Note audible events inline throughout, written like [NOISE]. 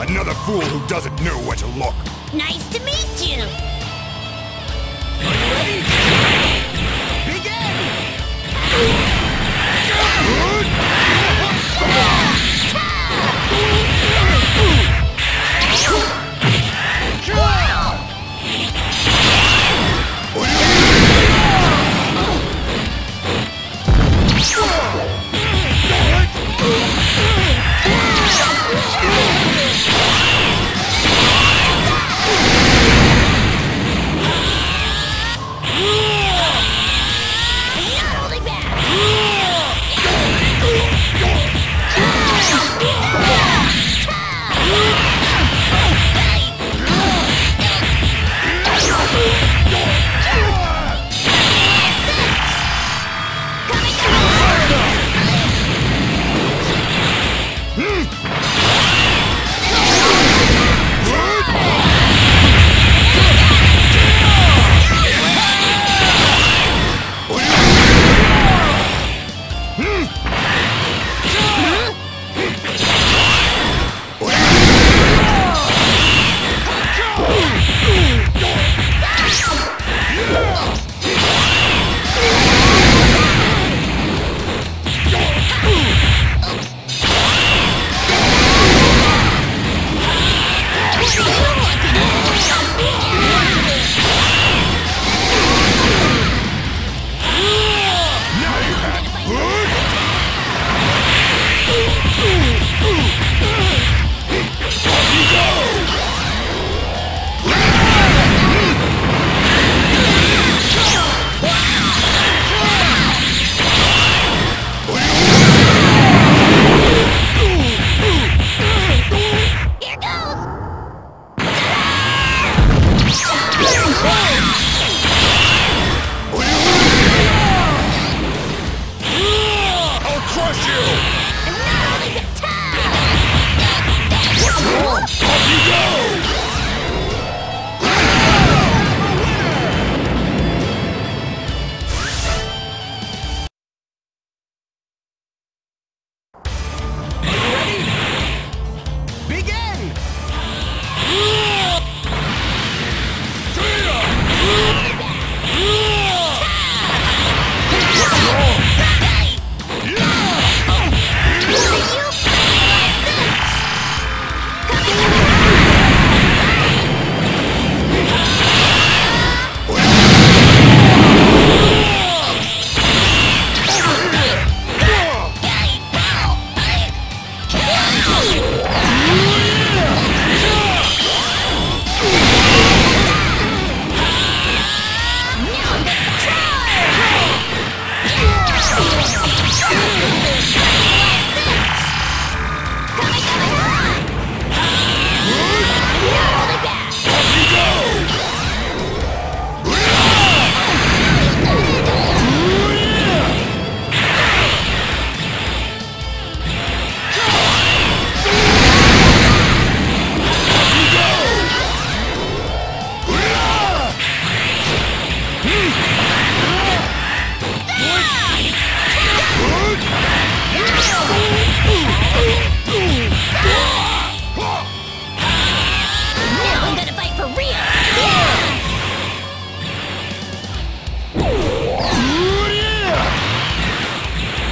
Another fool who doesn't know where to look. Nice to meet you. Are you ready? Begin! [LAUGHS] [LAUGHS] Good! [LAUGHS]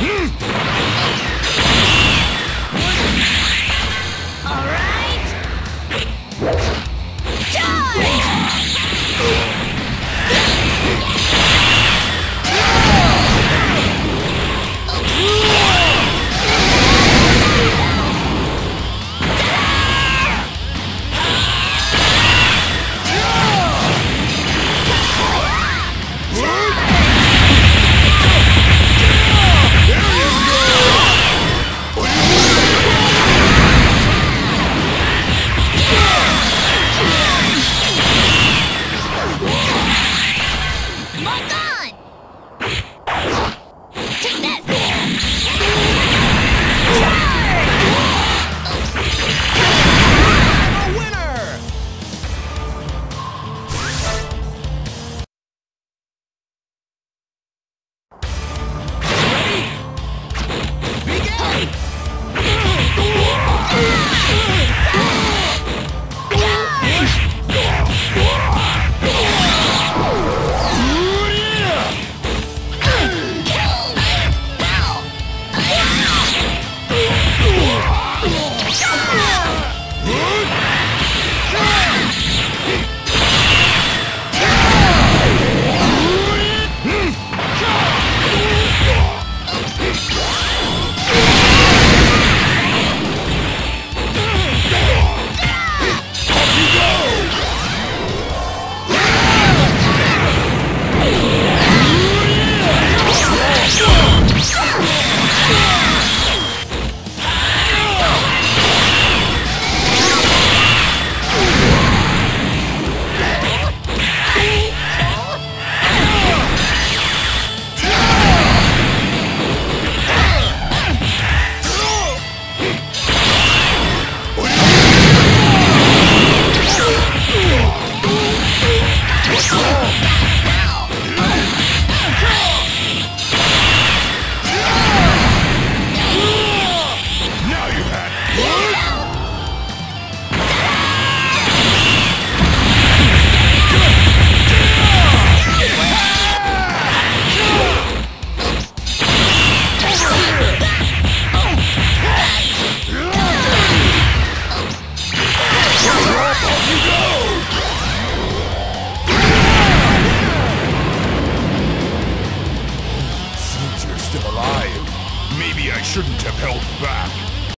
うん。Shut